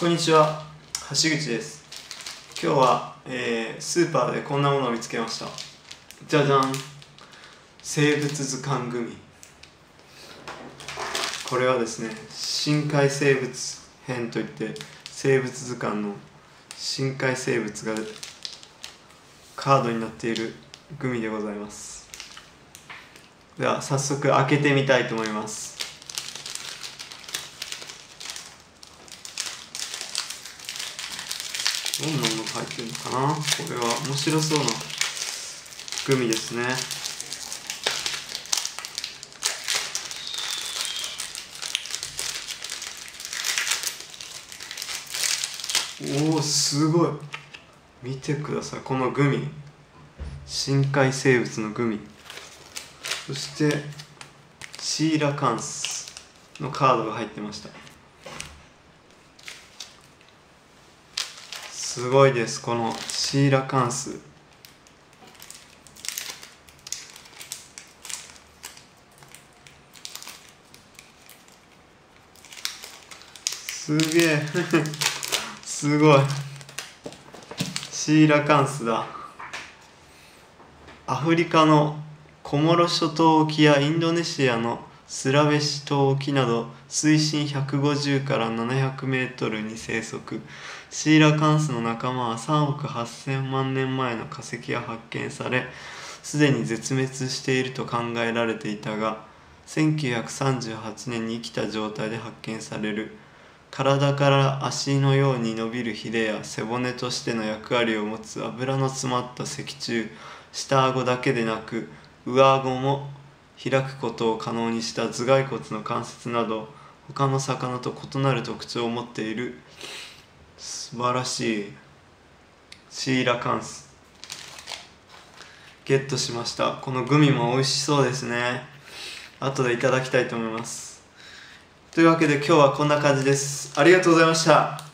こんにちは。橋口です。今日は、えー、スーパーでこんなものを見つけました。じゃじゃん。生物図鑑グミ。これはですね深海生物編といって生物図鑑の深海生物がカードになっているグミでございます。では早速開けてみたいと思います。どんなものが入ってるのかな。これは面白そうなグミですね。おおすごい。見てください。このグミ。深海生物のグミ。そしてシーラカンスのカードが入ってました。すごいです。このシーラカンス。すげえ。すごい。シーラカンスだ。アフリカのコモロ諸島沖やインドネシアのスラベシ島沖など水深150から700メートルに生息。シーラカンスの仲間は3億8000万年前の化石が発見されすでに絶滅していると考えられていたが1938年に生きた状態で発見される。体から足のように伸びるヒレや背骨としての役割を持つ油の詰まった脊柱下顎だけでなく上顎も開くことを可能にした頭蓋骨の関節など他の魚と異なる特徴を持っている素晴らしいシーラカンス。ゲットしました。このグミも美味しそうですね。後でいただきたいと思います。というわけで今日はこんな感じです。ありがとうございました。